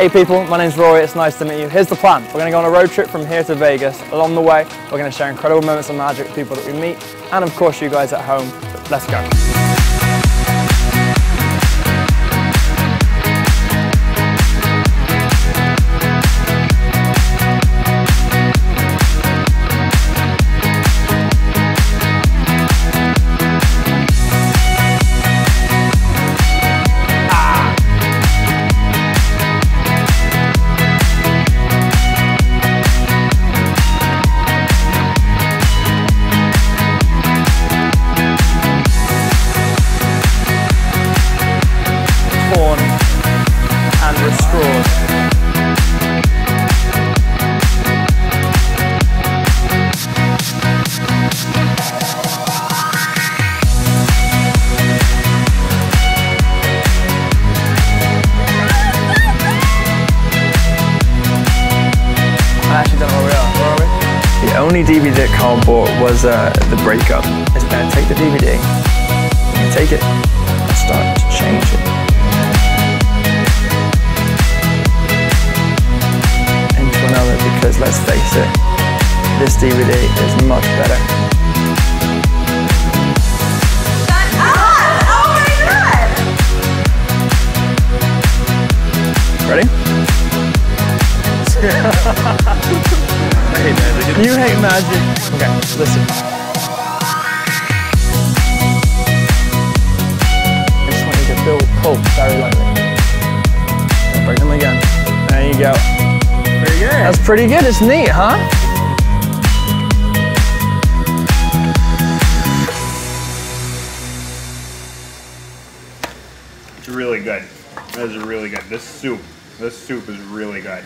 Hey people, my name's Rory, it's nice to meet you. Here's the plan. We're gonna go on a road trip from here to Vegas. Along the way, we're gonna share incredible moments of magic with people that we meet, and of course you guys at home. Let's go. Actually don't know where we are. Where are we? The only DVD that Carl bought was uh, The Breakup. It's gonna take the DVD, take it, and start to change it. Into another, because let's face it, this DVD is much better. You hate magic. Okay, listen. I just want you to feel pull very lightly. Bring them again. There you go. Very good. That's pretty good. It's neat, huh? It's really good. That is really good. This soup, this soup is really good.